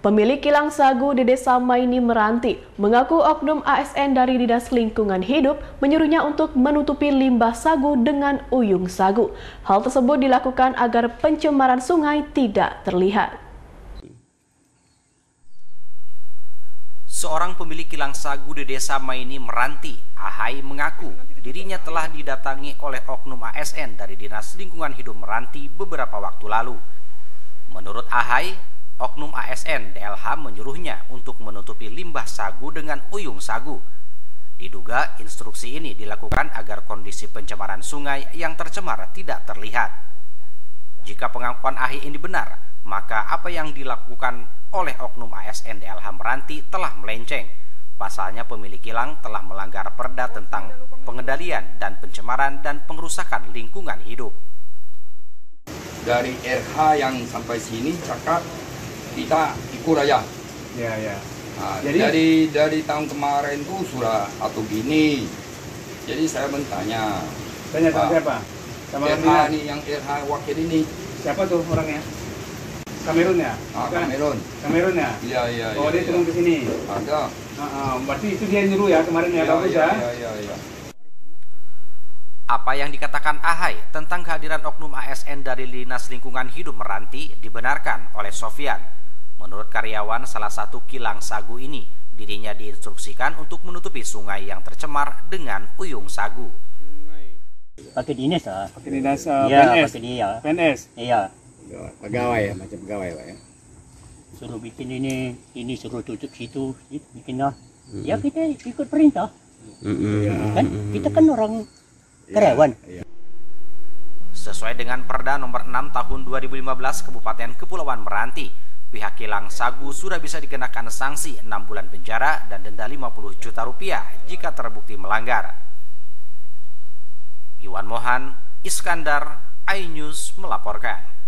Pemilik kilang sagu di Desa Maini Meranti mengaku oknum ASN dari Dinas Lingkungan Hidup menyuruhnya untuk menutupi limbah sagu dengan uyung sagu. Hal tersebut dilakukan agar pencemaran sungai tidak terlihat. Seorang pemilik kilang sagu di Desa Maini Meranti, Ahai mengaku dirinya telah didatangi oleh oknum ASN dari Dinas Lingkungan Hidup Meranti beberapa waktu lalu. Menurut Ahai, oknum ASN DLH menyuruhnya untuk menutupi limbah sagu dengan uyung sagu. Diduga instruksi ini dilakukan agar kondisi pencemaran sungai yang tercemar tidak terlihat. Jika pengakuan AHI ini benar, maka apa yang dilakukan oleh oknum ASN DLH Meranti telah melenceng. Pasalnya pemilik kilang telah melanggar perda tentang pengendalian dan pencemaran dan pengerusakan lingkungan hidup. Dari RH yang sampai sini cakap kita ikut aja. Ya ya. Nah, Jadi dari dari tahun kemarin tuh sudah atau gini. Jadi saya bertanya. Tanya sama siapa? Sama RH nih yang RH wakil ini. Siapa tuh orangnya? Kamerun ya? Ah, Kamerun. Kamerun ya? Iya iya. Oh ya, dia ya. turun ke sini. Ada. Uh, uh, berarti itu dia nyuruh ya kemarin ya, ya bagus ya. ya? Iya iya iya. Apa yang dikatakan Ahai tentang kehadiran oknum ASN dari Dinas Lingkungan Hidup Meranti dibenarkan oleh Sofian. Menurut karyawan salah satu kilang sagu ini, dirinya diinstruksikan untuk menutupi sungai yang tercemar dengan uyung sagu. Pakai dinas ah. Pakai dinas uh, Iya, PNS. pakai dia. PNS. Iya. Pegawai ya, macam pegawai pak ya. Suruh bikin ini, ini suruh tutup situ, situ bikin lah. Ya kita ikut perintah. Kan kita kan orang karyawan. Sesuai dengan Perda nomor 6 tahun 2015 Kabupaten Kepulauan Meranti, pihak kilang sagu sudah bisa dikenakan sanksi 6 bulan penjara dan denda 50 juta rupiah jika terbukti melanggar. Iwan Mohan, Iskandar, iNews melaporkan.